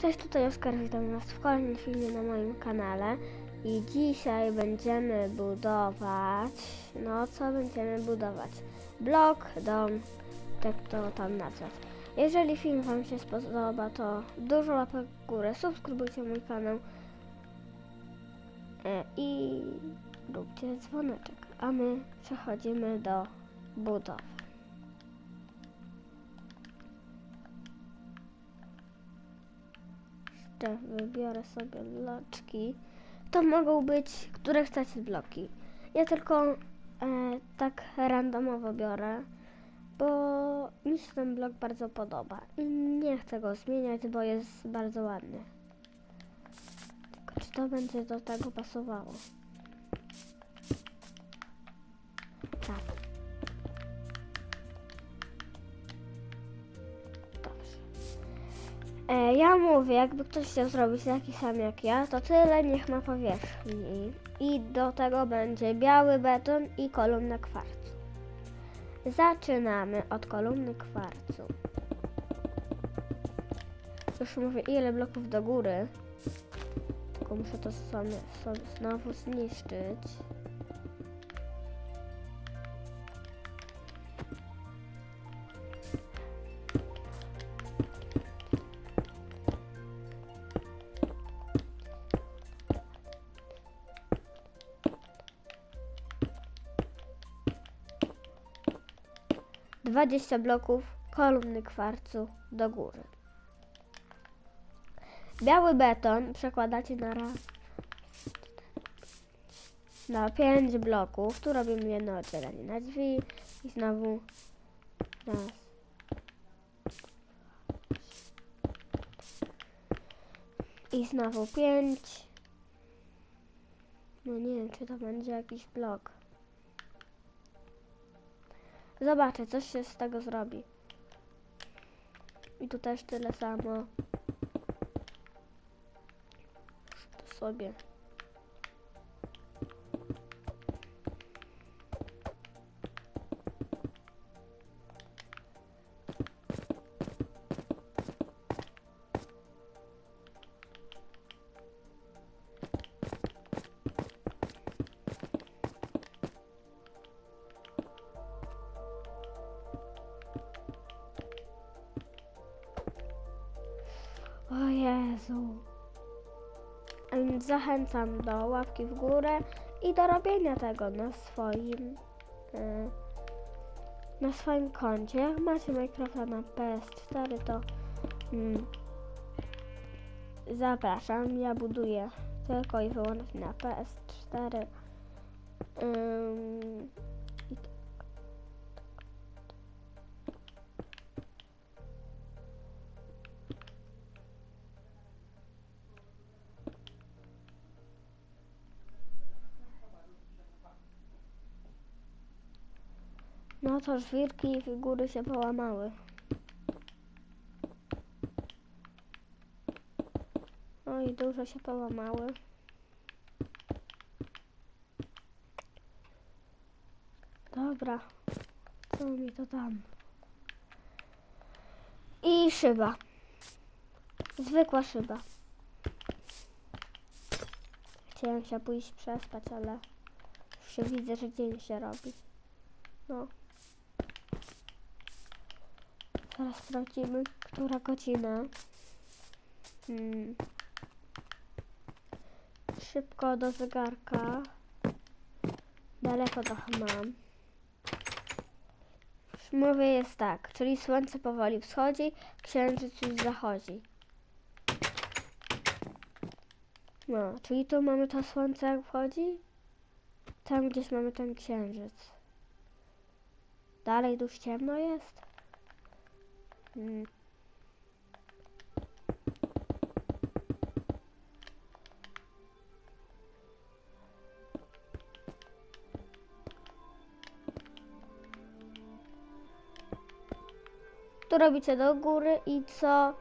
Cześć, tutaj Oskar, witam Was w kolejnym filmie na moim kanale i dzisiaj będziemy budować, no co będziemy budować? Blok, dom, tak to tam nazwać. Jeżeli film Wam się spodoba, to dużo łapek w górę, subskrybujcie mój kanał e, i róbcie dzwoneczek, a my przechodzimy do budowy. Jeszcze wybiorę sobie bloczki. To mogą być, które chcecie bloki. Ja tylko e, tak randomowo biorę, bo mi się ten blok bardzo podoba i nie chcę go zmieniać, bo jest bardzo ładny. Tylko czy to będzie do tego pasowało? Tak. E, ja mówię, jakby ktoś chciał zrobić taki sam jak ja, to tyle niech ma powierzchni. I do tego będzie biały beton i kolumna kwarcu. Zaczynamy od kolumny kwarcu. Już mówię, ile bloków do góry. Tylko muszę to sobie, sobie znowu zniszczyć. Dwadzieścia bloków kolumny kwarcu do góry. Biały beton przekładacie na raz, na 5 bloków. Tu robimy jedno oddzielenie na drzwi i znowu raz. I znowu 5. No nie wiem, czy to będzie jakiś blok. Zobaczę, coś się z tego zrobi. I tu też tyle samo. Sobie. O Jezu. Zachęcam do łapki w górę i do robienia tego na swoim e, na swoim koncie. Jak macie Minecrafta na PS4 to mm, zapraszam. Ja buduję tylko i wyłącznie na PS4. Ym, No to żwirki i figury się połamały. No i dużo się połamały. Dobra, co mi to tam? I szyba. Zwykła szyba. Chciałem się pójść przespać, ale już się widzę, że dzień się robi. No. Zaraz sprawdzimy, która godzina. Hmm. Szybko do zegarka. Daleko trochę mam. Mówię jest tak, czyli słońce powoli wschodzi, księżyc już zachodzi. No, czyli tu mamy to słońce jak wchodzi, tam gdzieś mamy ten księżyc. Dalej już ciemno jest. Mm. Tu robicie do góry i co?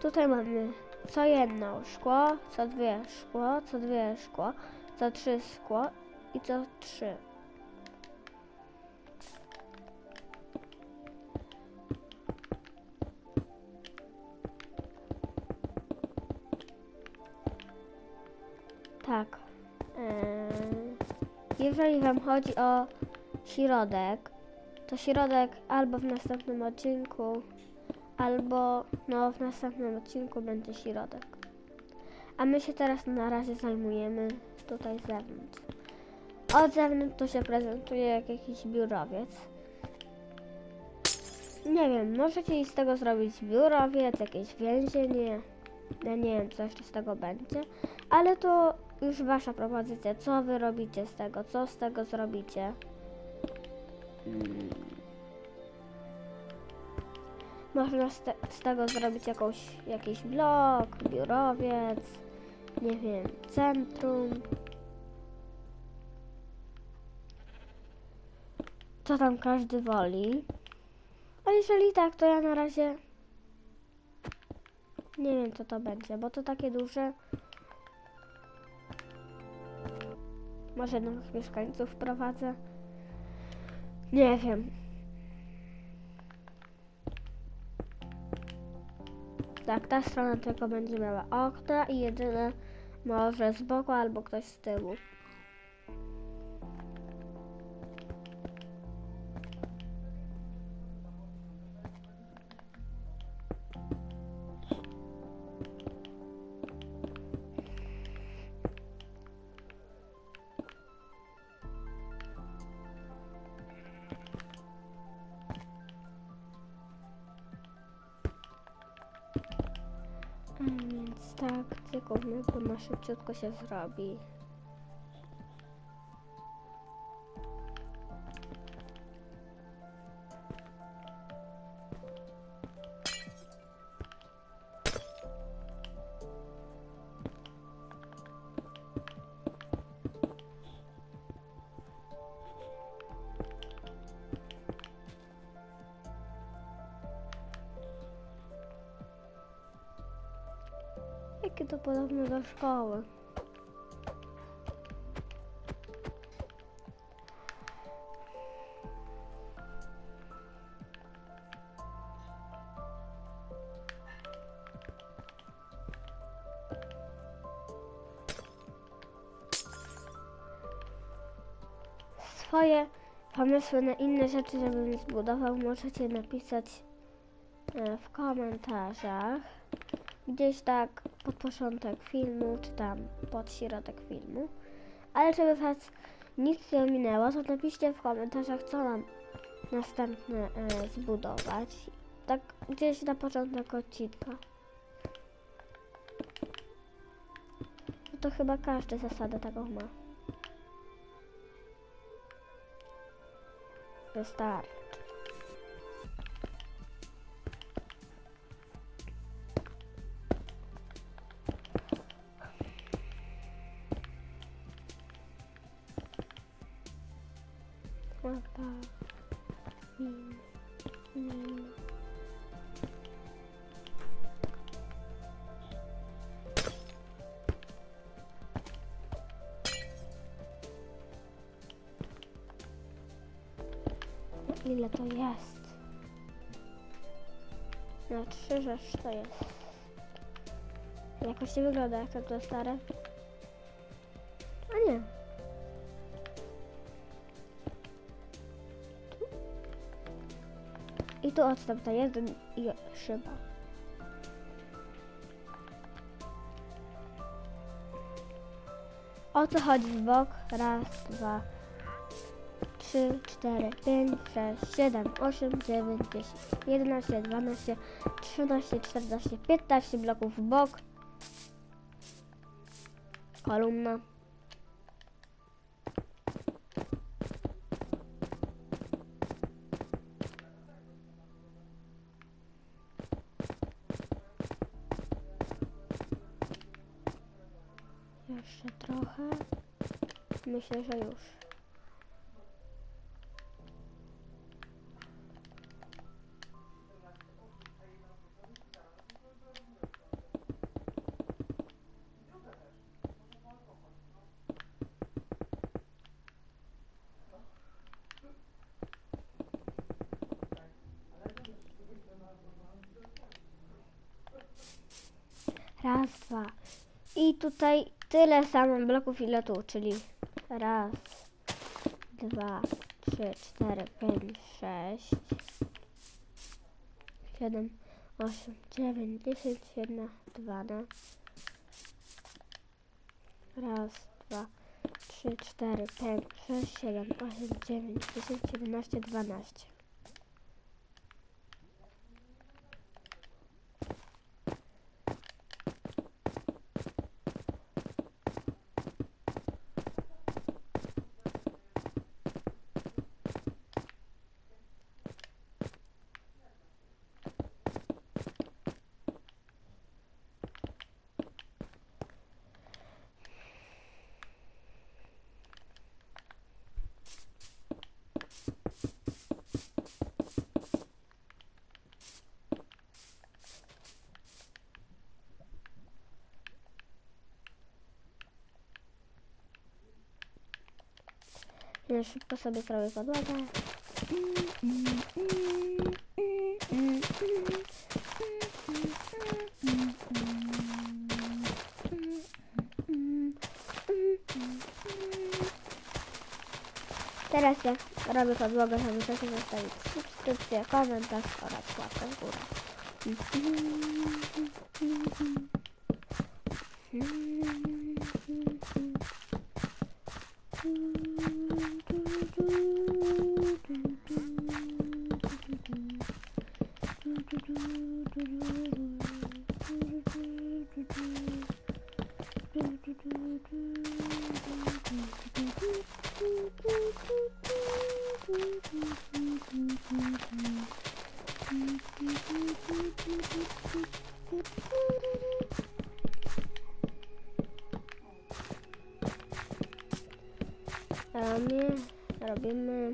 Tutaj mamy co jedno szkło, co dwie szkło, co dwie szkło, co trzy szkło i co trzy. Jeżeli Wam chodzi o środek, to środek albo w następnym odcinku, albo no w następnym odcinku będzie środek. A my się teraz na razie zajmujemy tutaj z zewnątrz. Od zewnątrz to się prezentuje jak jakiś biurowiec. Nie wiem, możecie z tego zrobić biurowiec, jakieś więzienie. Ja nie wiem, co jeszcze z tego będzie. Ale to już wasza propozycja. Co wy robicie z tego? Co z tego zrobicie? Mm. Można z, te, z tego zrobić jakąś, jakiś blok, biurowiec, nie wiem, centrum. Co tam każdy woli. A jeżeli tak, to ja na razie nie wiem co to będzie, bo to takie duże. Może nowych mieszkańców wprowadzę. Nie wiem. Tak, ta strona tylko będzie miała okna i jedyne może z boku albo ktoś z tyłu. Tak, tylko bo na szybciutko się zrobi. Jakie to podobne do szkoły. Swoje pomysły na inne rzeczy, żebym zbudował, możecie napisać e, w komentarzach gdzieś tak pod początek filmu, czy tam pod środek filmu. Ale żeby was nic nie minęło, to napiszcie w komentarzach, co mam następne e, zbudować. Tak gdzieś na początek odcinka. No to chyba każdy zasadę taką ma. Wystarczy. Ile to jest? No trzy rzeczy to jest. Jakoś nie wygląda jak to stare. A nie. I tu odstęp to jeden i szyba. O co chodzi w bok? Raz, dwa, trzy, cztery, pięć, sześć, siedem, osiem, dziewięć, dziesięć, jedenaście, dwanaście, trzynaście, czternaście, piętnaście bloków w bok. Kolumna. Jeszcze trochę. Myślę, że już. Raz, dwa. I tutaj tyle samo bloków ile tu, czyli raz, dwa, trzy, cztery, pięć, sześć, siedem, osiem, dziewięć, dziesięć, jedna, dwa, no. Raz, dwa, trzy, cztery, pięć, sześć, siedem, osiem, dziewięć, dziesięć, jedenaście, dwanaście. Ja szybko sobie zrobię podłogę. Teraz ja robię podłogę, to muszę zostawić subskrypcję, komentarz oraz łapkę w górę. Ramię robimy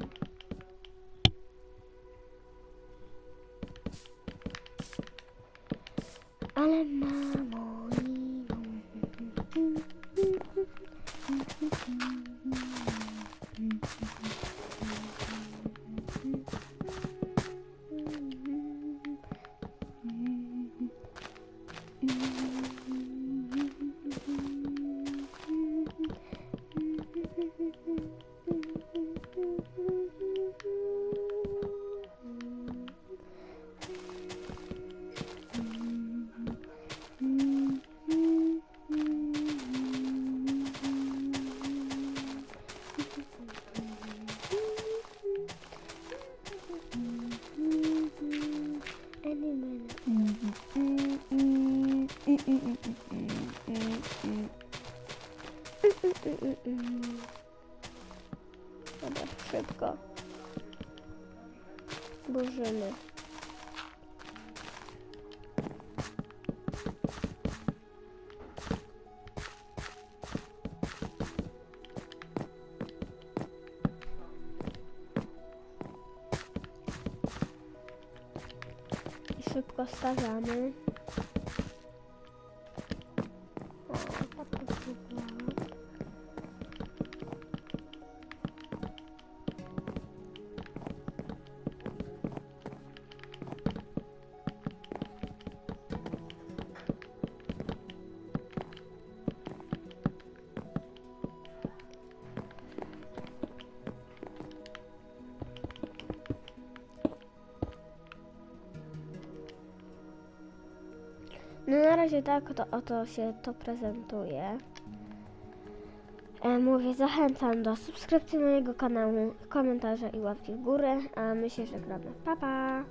Dobra, szybko. Burzymy. Szybko stawiamy. Razie tak to, oto się to prezentuje. E, mówię, zachęcam do subskrypcji mojego kanału, komentarza i łapki w górę, a my się żegnamy. Pa, pa!